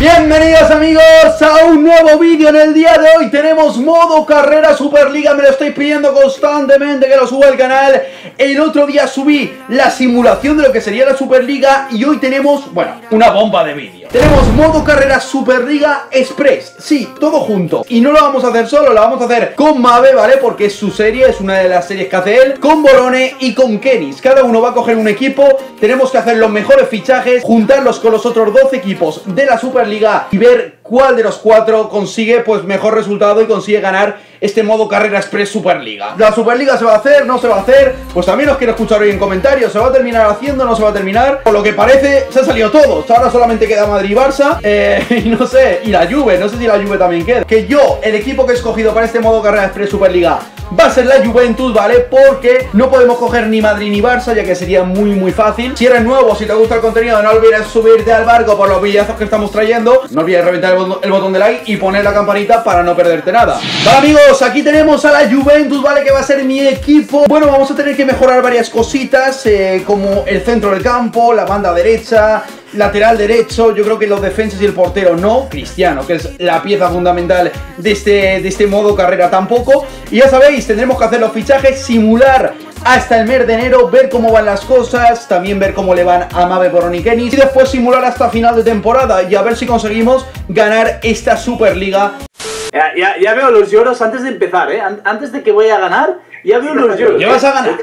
Bienvenidos amigos a un nuevo vídeo en el día de hoy. Tenemos modo carrera Superliga. Me lo estoy pidiendo constantemente que lo suba al canal. El otro día subí la simulación de lo que sería la Superliga Y hoy tenemos, bueno, una bomba de vídeo Tenemos modo carrera Superliga Express. Sí, todo junto. Y no lo vamos a hacer solo, lo vamos a hacer con Mave, ¿vale? Porque es su serie, es una de las series que hace él Con Borone y con Kenis. Cada uno va a coger un equipo Tenemos que hacer los mejores fichajes Juntarlos con los otros 12 equipos de la Superliga Liga y ver cuál de los cuatro consigue pues mejor resultado y consigue ganar este modo Carrera Express Superliga. ¿La Superliga se va a hacer? ¿No se va a hacer? Pues también os quiero escuchar hoy en comentarios. ¿Se va a terminar haciendo? ¿No se va a terminar? Por lo que parece, se ha salido todo. Ahora solamente queda Madrid y Barça. Eh, y no sé, y la Juve. No sé si la Juve también queda. Que yo, el equipo que he escogido para este modo Carrera Express Superliga va a ser la Juventus, ¿vale? Porque no podemos coger ni Madrid ni Barça, ya que sería muy muy fácil. Si eres nuevo, si te gusta el contenido, no olvides subirte al barco por los villazos que estamos trayendo. No olvides reventar el, botón de like y poner la campanita para no perderte nada. Vale amigos, aquí tenemos a la Juventus, ¿vale? Que va a ser mi equipo. Bueno, vamos a tener que mejorar varias cositas, eh, como el centro del campo, la banda derecha, lateral derecho, yo creo que los defensas y el portero no, Cristiano, que es la pieza fundamental de este, de este modo carrera tampoco. Y ya sabéis, tendremos que hacer los fichajes, simular hasta el mes de enero, ver cómo van las cosas, también ver cómo le van a Mave Boroni y después simular hasta final de temporada y a ver si conseguimos ganar esta Superliga. Ya, ya, ya veo los lloros antes de empezar, ¿eh? Antes de que voy a ganar, ya veo los lloros. Ya vas a ganar.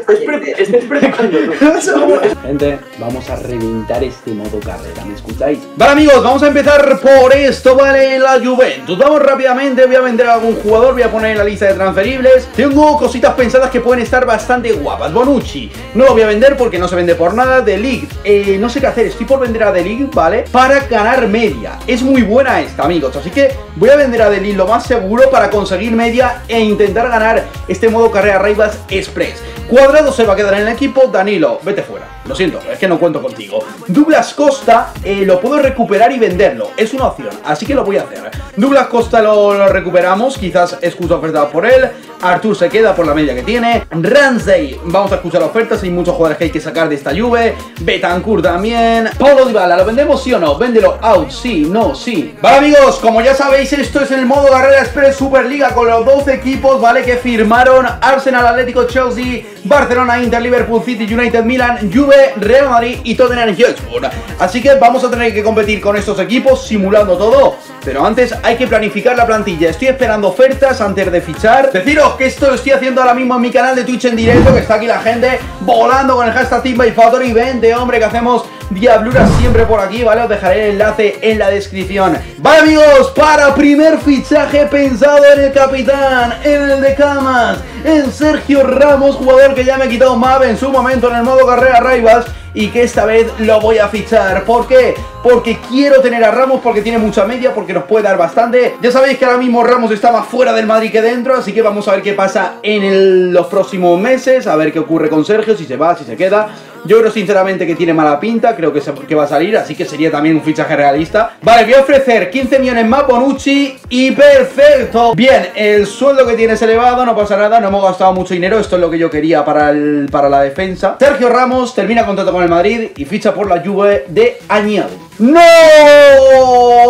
Estés preparando. Gente, vamos a reventar este modo carrera, ¿me escucháis? Vale amigos, vamos a empezar por esto, ¿vale? La Juventus. Vamos rápidamente, voy a vender a algún jugador, voy a poner en la lista de transferibles. Tengo cositas pensadas que pueden estar bastante guapas. Bonucci, no lo voy a vender porque no se vende por nada. De League, eh, no sé qué hacer, estoy por vender a The League, ¿vale? Para ganar media. Es muy buena esta, amigos, así que voy a vender a The League lo más seguro para conseguir media e intentar ganar este modo carrera Rivals Express. Cuadrado se va a quedar en el equipo, Danilo, vete fuera. Lo siento, es que no cuento contigo. Douglas Costa eh, lo puedo recuperar y venderlo, es una opción, así que lo voy a hacer. Douglas Costa lo, recuperamos, quizás es justo ofertado por él. Artur se queda por la media que tiene. Ramsey, vamos a escuchar ofertas, hay muchos jugadores que hay que sacar de esta Juve. Betancourt también. Paulo Dybala, ¿lo vendemos sí o no? Véndelo out, sí, no, sí. Vale amigos, como ya sabéis, esto es el modo Carrera Express Superliga con los 12 equipos, ¿vale? Que firmaron Arsenal, Atlético, Chelsea, Barcelona, Inter, Liverpool City, United, Milan, Juve, Real Madrid y Tottenham Hotspur. Así que vamos a tener que competir con estos equipos simulando todo. Pero antes hay que planificar la plantilla. Estoy esperando ofertas antes de fichar. Deciros que esto lo estoy haciendo ahora mismo en mi canal de Twitch en directo, que está aquí la gente volando con el hashtag TeamByFactory. Vente, hombre, que hacemos diabluras siempre por aquí, ¿vale? Os dejaré el enlace en la descripción. Vale, amigos, para primer fichaje pensado en el capitán, en el de Camas, en Sergio Ramos, jugador que ya me he quitado Mave en su momento en el modo carrera Rivals y que esta vez lo voy a fichar. ¿Por qué? Porque quiero tener a Ramos, porque tiene mucha media, porque nos puede dar bastante. Ya sabéis que ahora mismo Ramos está más fuera del Madrid que dentro, así que vamos a ver qué pasa en los próximos meses, a ver qué ocurre con Sergio, si se va, si se queda. Yo creo sinceramente que tiene mala pinta, creo que, que va a salir, así que sería también un fichaje realista. Vale, voy a ofrecer 15 millones más Bonucci y perfecto. Bien, el sueldo que tiene es elevado, no pasa nada, no hemos gastado mucho dinero, esto es lo que yo quería para, el, para la defensa. Sergio Ramos termina contrato con el Madrid y ficha por la Juve de Añado. ¡No!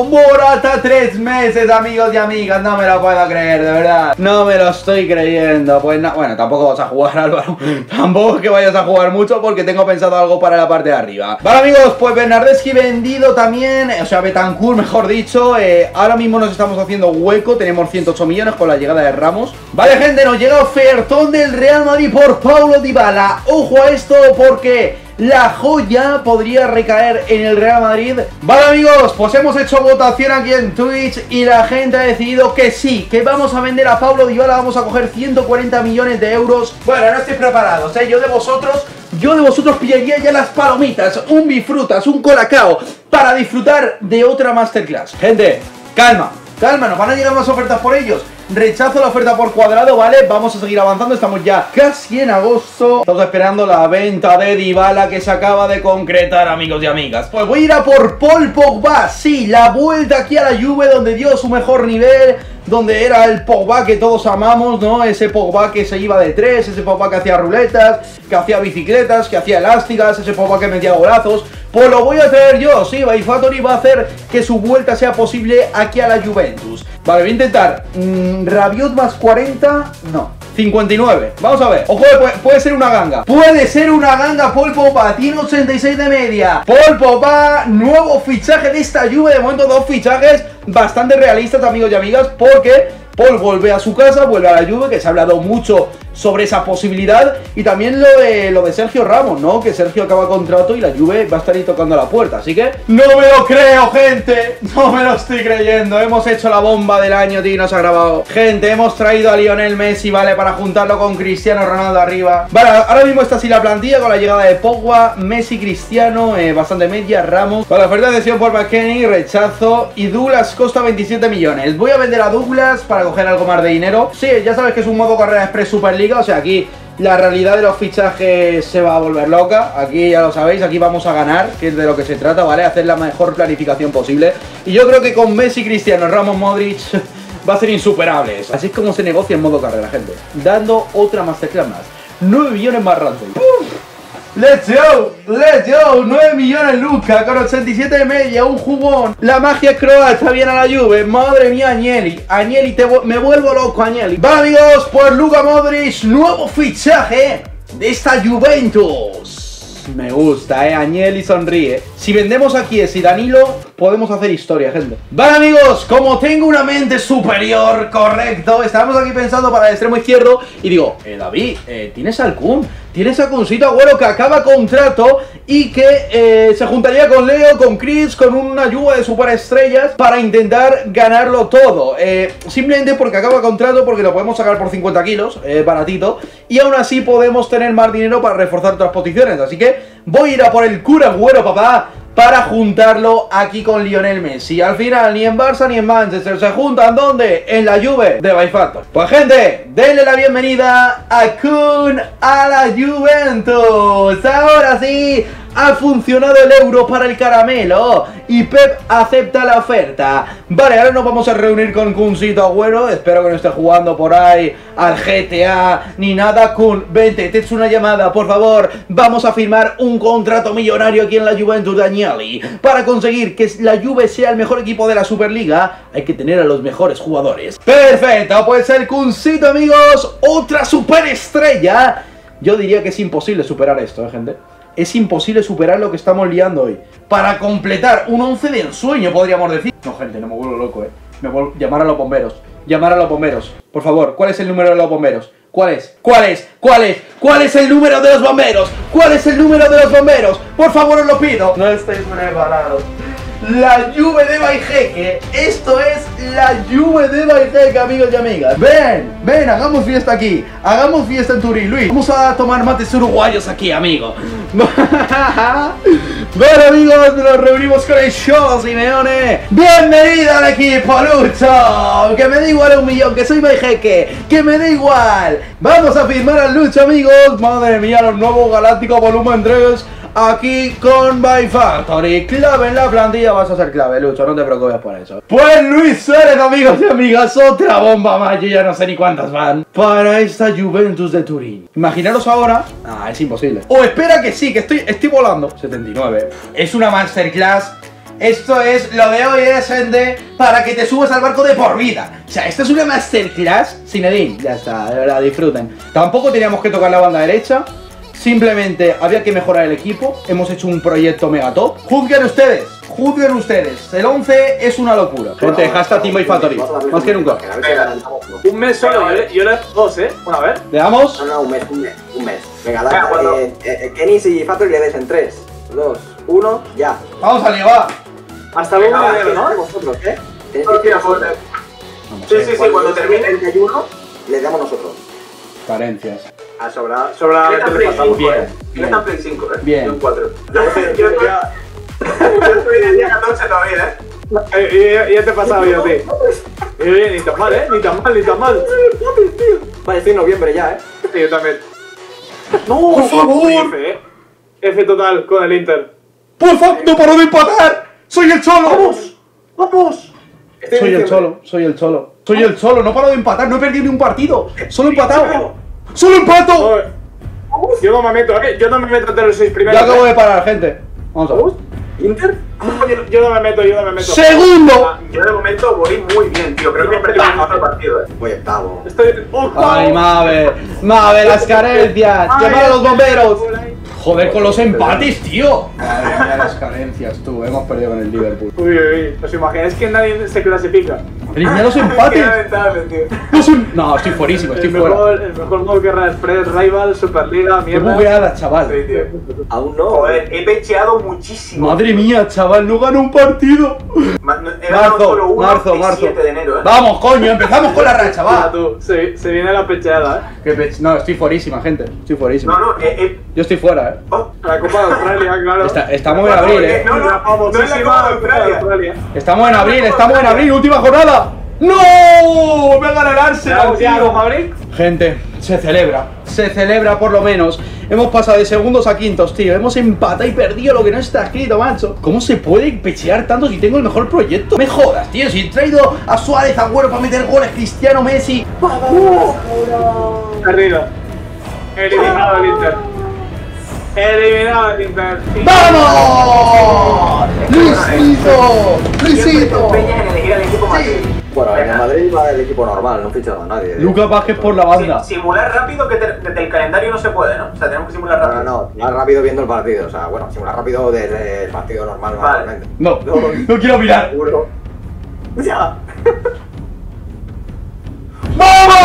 Morata tres meses, amigos y amigas. No me lo puedo creer, de verdad. No me lo estoy creyendo. Pues no, bueno, tampoco vas a jugar, Álvaro. tampoco que vayas a jugar mucho porque tengo pensado algo para la parte de arriba. Vale, amigos, pues Bernardeschi vendido también. O sea, Betancourt, mejor dicho. Eh, ahora mismo nos estamos haciendo hueco. Tenemos 108 millones con la llegada de Ramos. Vale, gente, nos llega ofertón del Real Madrid por Paulo Dybala. Ojo a esto porque la joya podría recaer en el Real Madrid. Vale amigos, pues hemos hecho votación aquí en Twitch y la gente ha decidido que sí, que vamos a vender a Pablo Dybala, vamos a coger 140 millones de euros. Bueno, no estoy preparado, ¿eh? Yo de vosotros, yo de vosotros pillaría ya las palomitas, un bifrutas, un colacao, para disfrutar de otra masterclass. Gente, calma, calma, nos van a llegar más ofertas por ellos. Rechazo la oferta por cuadrado, ¿vale? Vamos a seguir avanzando, estamos ya casi en agosto. Estamos esperando la venta de Dybala que se acaba de concretar, amigos y amigas. Pues voy a ir a por Paul Pogba, sí, la vuelta aquí a la Juve donde dio su mejor nivel donde era el Pogba que todos amamos, ¿no? Ese Pogba que se iba de tres, ese Pogba que hacía ruletas, que hacía bicicletas, que hacía elásticas, ese Pogba que metía golazos. Pues lo voy a hacer yo, sí, Baifatori va a hacer que su vuelta sea posible aquí a la Juventus. Vale, voy a intentar. Mm, Rabiot más 40, no. 59. Vamos a ver. Ojo, puede, ser una ganga. Puede ser una ganga. Paul Popa tiene 86 de media. Paul Popa, nuevo fichaje de esta Juve. De momento, dos fichajes bastante realistas, amigos y amigas, porque Paul vuelve a su casa, vuelve a la Juve, que se ha hablado mucho sobre esa posibilidad. Y también lo de, lo de Sergio Ramos, ¿no? Que Sergio acaba contrato y la Juve va a estar ahí tocando la puerta. Así que no me lo creo, gente. No me lo estoy creyendo. Hemos hecho la bomba del año, tío, no se ha grabado. Gente, hemos traído a Lionel Messi, ¿vale? Para juntarlo con Cristiano Ronaldo arriba. Vale, ahora mismo está así la plantilla con la llegada de Pogba, Messi, Cristiano, eh, bastante media, Ramos. Vale, oferta de por McKenny, rechazo. Y Douglas costa 27 millones. Voy a vender a Douglas para coger algo más de dinero. Sí, ya sabes que es un modo carrera express Super League o sea, aquí la realidad de los fichajes se va a volver loca. Aquí ya lo sabéis, aquí vamos a ganar, que es de lo que se trata, ¿vale? Hacer la mejor planificación posible. Y yo creo que con Messi, Cristiano, Ramos, Modric va a ser insuperable. Así es como se negocia en modo carrera, gente. Dando otra masterclass más. 9 millones más ransom. Let's go, let's go, 9 millones Luca con 87 de media, un jugón. La magia croata viene a la Juve, madre mía Agnelli, Agnelli, te, me vuelvo loco Agnelli. Vale amigos, pues Luca Modric, nuevo fichaje de esta Juventus. Me gusta, eh, Agnelli sonríe. Si vendemos aquí ese Danilo, podemos hacer historia, gente. Vale amigos, como tengo una mente superior, correcto, estamos aquí pensando para el extremo izquierdo y digo, eh, David, eh, ¿tienes algún? Tienes a Cuncito Agüero que acaba contrato y que eh, se juntaría con Leo, con Chris, con una ayuda de superestrellas para intentar ganarlo todo. Eh, simplemente porque acaba contrato, porque lo podemos sacar por 50 kilos, eh, baratito, y aún así podemos tener más dinero para reforzar otras posiciones. Así que voy a ir a por el cura Agüero, papá para juntarlo aquí con Lionel Messi. Al final, ni en Barça ni en Manchester se juntan, ¿dónde? En la Juve de Byfactor. Pues gente, denle la bienvenida a Kun a la Juventus. Ahora sí, ha funcionado el euro para el caramelo y Pep acepta la oferta. Vale, ahora nos vamos a reunir con Kuncito Agüero. Espero que no esté jugando por ahí al GTA ni nada. Kun, vente, te una llamada, por favor. Vamos a firmar un contrato millonario aquí en la Juventus de Agnelli. Para conseguir que la Juve sea el mejor equipo de la Superliga, hay que tener a los mejores jugadores. Perfecto, pues el Kuncito, amigos, otra superestrella. Yo diría que es imposible superar esto, ¿eh, gente? Es imposible superar lo que estamos liando hoy. Para completar un 11 de ensueño, podríamos decir. No, gente, no me vuelvo loco, eh. Me vuelvo... Llamar a los bomberos. Llamar a los bomberos. Por favor, ¿cuál es el número de los bomberos? ¿Cuál es? ¿Cuál es? ¿Cuál es? ¿Cuál es el número de los bomberos? ¿Cuál es el número de los bomberos? Por favor, os lo pido. No estáis preparados. La Juve de Baijeque. Esto es la Juve de Baijeque, amigos y amigas. Ven, ven, hagamos fiesta aquí. Hagamos fiesta en Turín, Luis. Vamos a tomar mates uruguayos aquí, amigo. Bueno, amigos, nos reunimos con el show, Simeone. Bienvenido al equipo, Lucho. Que me da igual un millón, que soy Baijeque. Que me da igual. Vamos a firmar al Lucho, amigos. Madre mía, los nuevos Galácticos Volumen 3 aquí con My Factory. Clave en la plantilla, vas a ser clave, Lucho, no te preocupes por eso. Pues Luis Suárez, amigos y amigas, otra bomba más, yo ya no sé ni cuántas van. Para esta Juventus de Turín. Imaginaros ahora. Ah, es imposible. O espera que sí, que estoy, estoy volando. 79. Es una masterclass. Esto es lo de hoy es gente para que te subas al barco de por vida. O sea, esto es una masterclass sin Edín. Ya está, de verdad, disfruten. Tampoco teníamos que tocar la banda derecha. Simplemente había que mejorar el equipo. Hemos hecho un proyecto mega top. Juzguen ustedes, juzguen ustedes. El 11 es una locura. Gente, hashtag Team Factory. Más que nunca. Un mes solo, yo, yo le dos, ¿eh? Una vez. ¿Le damos? No, no, un mes, un mes, un mes. Venga, dale. Eh, eh, Kenny y Factory le des en 3, 2, 1, ya. Vamos a llevar. Hasta luego, ¿no? vosotros, ¿eh? Sí, sí, sí, cuando termine. el 31, le damos nosotros. Carencias. Ah, sobra, sobra. Yo Play 5, Bien, eh. bien. Yo Play 5, eh. Bien. Y un 4. Yo estoy- yo estoy- Yo estoy en el día 14 todavía, eh. Eh, Ya te he pasado yo, tío. Eh, Ni tan mal, ¿eh? Ni tan mal, ni tan mal. Vale, estoy en noviembre ya, ¿eh? Sí, yo también. ¡No! ¡Por favor! F, ¿eh? F total con el Inter. ¡Por favor, no paro de empatar! ¡Soy el cholo! ¡Vamos! ¡Vamos! Estoy 20 de Soy el cholo, soy el cholo. Soy el cholo, no paro de empatar, no he perdido ni un partido. Solo he empatado. ¡Solo empato! Yo no me meto, ¿eh? Yo no me meto entre los seis primeros. Ya acabo de parar, gente. Vamos a ver. ¿Inter? Yo- Yo no me meto, yo no me meto. ¡Segundo! Yo de momento voy muy bien, tío. Creo que he perdido otro partido, eh. Voy octavo. Estoy. ¡Oh, Ay, Mave, Mave, las carencias. Llamar a los bomberos. Joder, con los empates, tío. Madre mía, las carencias, tú. Hemos perdido con el Liverpool. Uy, uy, uy. ¿Os imagináis que nadie se clasifica? Mía, los Qué empates. Los em- No, estoy fuerísimo, estoy El fuera. mejor, el mejor juego que Express, Rival, Superliga, Qué mierda. bugueada, chaval. Sí, tío. Aún no. Joder, he pecheado muchísimo. Madre mía, chaval, no gano un partido. Ma- no- Marzo, solo uno marzo, marzo. 7 de enero, eh. Vamos, coño, empezamos con la racha, Ah, va. tú, se, se viene la pecheada, ¿eh? Qué pech- No, estoy fuerísima, gente. Estoy fuerísima. No, no, eh, eh. Yo estoy fuera, eh. oh, La Copa de Australia, claro. Está- estamos en abril, eh. No, no, La famosísima no es la Copa de Australia. Estamos en abril, estamos en abril, última jornada. ¡No! ¡Me gana el Arsenal, ¿Vamos ya tío! Gente, se celebra, se celebra por lo menos. Hemos pasado de segundos a quintos, tío. Hemos empatado y perdido lo que no está escrito, macho. ¿Cómo se puede pechear tanto si tengo el mejor proyecto? Me jodas, tío. Si he traído a Suárez, Agüero para meter goles, Cristiano, Messi. Perdido. Eliminado el Inter. Eliminado el Inter. ¡Vamos! ¡Luisito! ¡Luisito! Siempre en. Bueno, en el. Madrid va el equipo normal, no he fichado a nadie. Lucas Vázquez por la banda. Sí, simular rápido que te- desde el calendario no se puede, ¿no? O sea, tenemos que simular No, rápido. no, no, más rápido viendo el partido. O sea, bueno, simular rápido desde el partido normal Vale. normalmente. No, no quiero mirar. Seguro. Ya. ¡Vamos!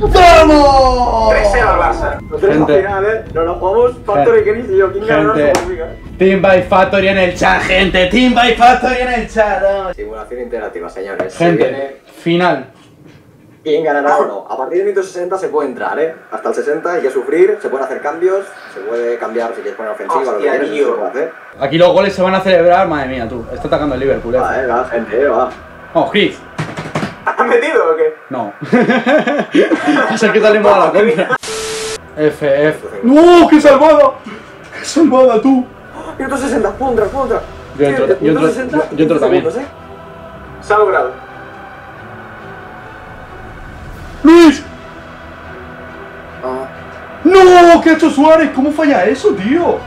¡Vamos! 3-0 al Barça. No tenemos final, ¿eh? Nos lo jugamos Factory Kenny y yo. ¿Quién gana? Team by Factory en el chat, gente. Team by Factory en el chat. Simulación interactiva, señores. Se Gente, viene final. quién ganará o no. A partir del minuto 60 se puede entrar, ¿eh? Hasta el 60 hay que sufrir, se pueden hacer cambios, se puede cambiar si quieres poner ofensiva, lo que eso se puede hacer. Aquí los goles se van a celebrar, madre mía, tú. Está atacando el Liverpool, eh. Va, eh, va, gente, va. Vamos, Chris. ¿Has metido o qué? No. el que salimos a la contra. F, F. ¡No! ¡Qué salvada! ¡Qué salvada, tú! Minuto 60, puntra, puntra. Yo entro- yo entro- 60, yo- entro 15 también. ¿eh? Se ha logrado. ¡Luis! Ah, ¡No! ¿Qué ha hecho Suárez? ¿Cómo falla eso, tío?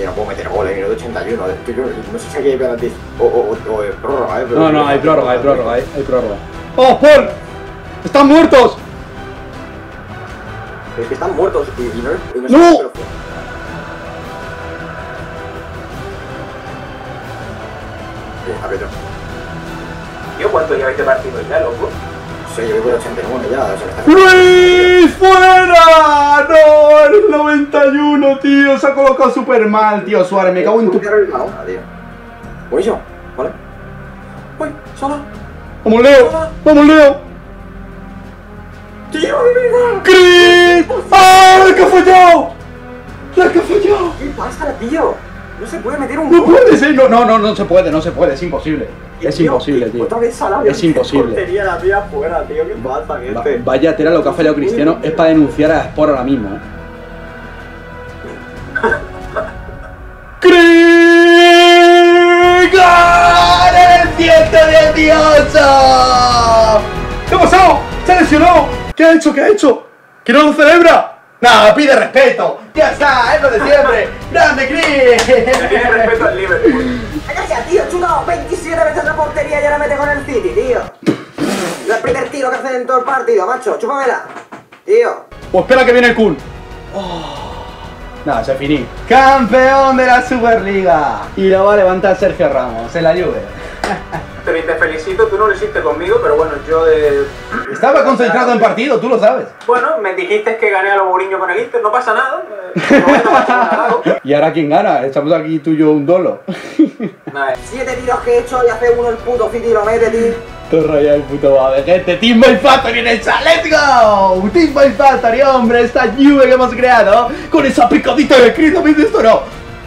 Y no puedo meter gol en 81. eh. Yo- yo- No sé si aquí hay penaltis o, o, o, o, eh, prórroga, ¿eh? pero- No, no, hay prórroga, hay prórroga, hay, hay prórroga. ¡Oh, Paul! ¡Están muertos! Pero es que están muertos y, y no, y no, ¡No! pero- a ver, yo. ¿cuánto lleváis de partido ya, loco? No sé, yo voy por 89 ya. O sea, me está... ¡Luis! ¡Fuera! ¡No! El 91, tío. Se ha colocado súper mal, tío. Suárez, me cago en tu... Ah, tío. Buenísimo, vale. Uy, sola. ¡Vamos, Leo! ¡Vamos, Leo! ¡Tío, mi vida! ¡Chris! ¡Ah! ¡La que ha fallado! ¡La que ha fallado! ¿Qué pasa, tío? No se puede meter un ¡No gol. puede ser! No, no, no, no se puede, no se puede. Es imposible. Es Tío, imposible, tío. Otra vez Salah. Es imposible. La mía fuera, tío. ¿Qué pasa, Va- gente? vaya tela lo que ha fallado Cristiano. Es para denunciar a Sport ahora mismo, ¿eh? ¡Gol! ¡El 118! ¿Qué ha pasado? ¡Se ha lesionado! ¿Qué ha hecho? ¿Qué ha hecho? ¿Que no lo celebra? Nada, pide respeto. Ya está, es lo de siempre. ¡Grande, Chris! Tiene respeto al Liverpool. ¡Cállate, tío! ¡Chutado 27 veces la portería y ahora mete con el City, tío! Es el primer tiro que hacen en todo el partido, macho. ¡Chúpamela! Tío. Pues espera que viene el Kun. Nada, se finí. Campeón de la Superliga. Y lo va a levantar Sergio Ramos en la Juve. Te, te felicito, tú no lo hiciste conmigo, pero bueno, yo de... Estaba concentrado en partido, tú lo sabes. Bueno, me dijiste que gané a los Mourinho con el Inter, no pasa nada. eh, no nada, ¿Y ahora quién gana? Estamos aquí tú y yo un dolo. nada. Siete tiros que he hecho y hace uno el puto y lo mete, tío. Te raya el puto babe, gente. Team by Factory en el chat. ¡Let's go! Team by Factory, hombre. Esta Juve que hemos creado con esa picadita de escrito. ¿Viste esto o no?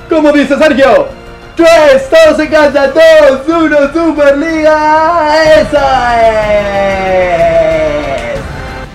¿Cómo dice Sergio? 3, todos en casa, 2, 1, Superliga. ¡Eso es!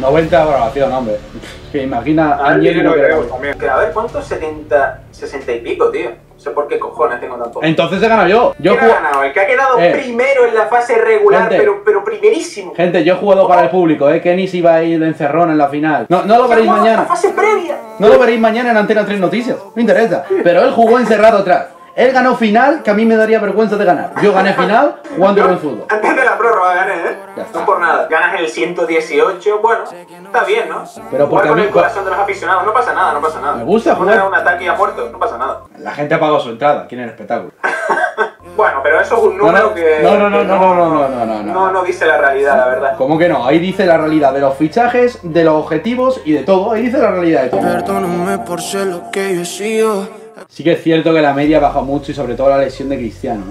90 de grabación, hombre. Que imagina A lo no que también. A ver, ¿cuántos? 70, 60 y pico, tío. sé por qué cojones tengo tan poco. Entonces he ganado yo. Yo ¿Quién ha juego- ganado? El que ha quedado Eh. primero en la fase regular, Gente. pero, pero primerísimo. Gente, yo he jugado para el público, eh. Kenny se iba a ir de encerrón en la final. No, no lo veréis mañana. La fase previa. No lo veréis mañana en Antena 3 Noticias. No interesa. Pero él jugó encerrado atrás. Él ganó final, que a mí me daría vergüenza de ganar. Yo gané final jugando buen fútbol. Antes de la prórroga gané, ¿eh? Ya está. No por nada. Ganas el 118, bueno, está bien, ¿no? Pero porque Jugar con el corazón de los aficionados, no pasa nada, no pasa nada. Me gusta jugar. un ataque y ha muerto, no pasa nada. La gente ha pagado su entrada. ¿Quién el espectáculo? Bueno, pero eso es un número no, que. no, no, no, no, no, no, no, no. No, no dice la realidad, la verdad. ¿Cómo que no? Ahí dice la realidad de los fichajes, de los objetivos y de todo. Ahí dice la realidad de todo. Perdóname por ser lo que yo he sido. Sí que es cierto que la media baja mucho y sobre todo la lesión de Cristiano.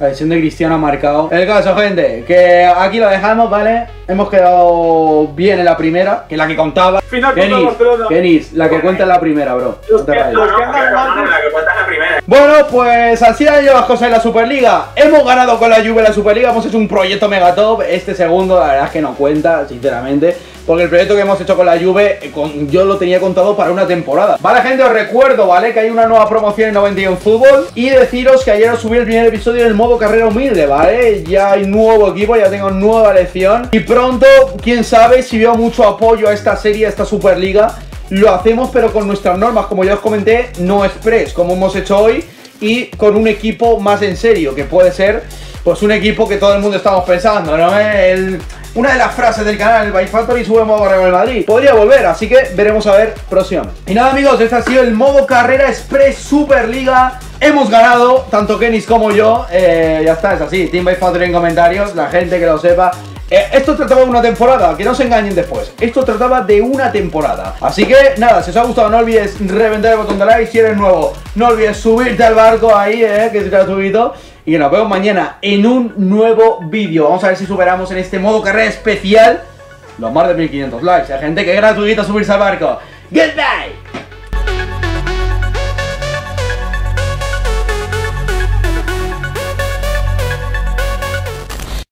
La lesión de Cristiano ha marcado. El caso, gente, que aquí lo dejamos, ¿vale? Hemos quedado bien en la primera, que es la que contaba. Final Kenis. Kenis, la que cuenta es la primera, bro. No te rayes. Bueno, pues así han ido las cosas en la Superliga. Hemos ganado con la Juve la Superliga, hemos hecho un proyecto mega top. Este segundo, la verdad es que no cuenta, sinceramente. Porque el proyecto que hemos hecho con la Juve, eh, con- yo lo tenía contado para una temporada. Vale, gente, os recuerdo, ¿vale? Que hay una nueva promoción en 91 Fútbol. Y deciros que ayer os subí el primer episodio del modo carrera humilde, ¿vale? Ya hay nuevo equipo, ya tengo nueva lección. Y pronto, quién sabe, si veo mucho apoyo a esta serie, a esta Superliga, lo hacemos, pero con nuestras normas, como ya os comenté, no express, como hemos hecho hoy y con un equipo más en serio, que puede ser pues un equipo que todo el mundo estamos pensando, ¿no? El- una de las frases del canal, el By Factory sube modo Real Madrid. Podría volver, así que veremos a ver próximamente. Y nada amigos, este ha sido el modo carrera express Superliga. Hemos ganado, tanto Kenis como yo. Eh, ya está, es así. Team By Factory en comentarios, la gente que lo sepa. Eh, esto trataba de una temporada, que no se engañen después. Esto trataba de una temporada. Así que nada, si os ha gustado, no olvides reventar el botón de like. Si eres nuevo, no olvides subirte al barco ahí, eh, que es gratuito. Y nos vemos mañana en un nuevo vídeo. Vamos a ver si superamos en este modo carrera especial los más de 1500 likes. Hay gente que es gratuito subirse al barco. Goodbye.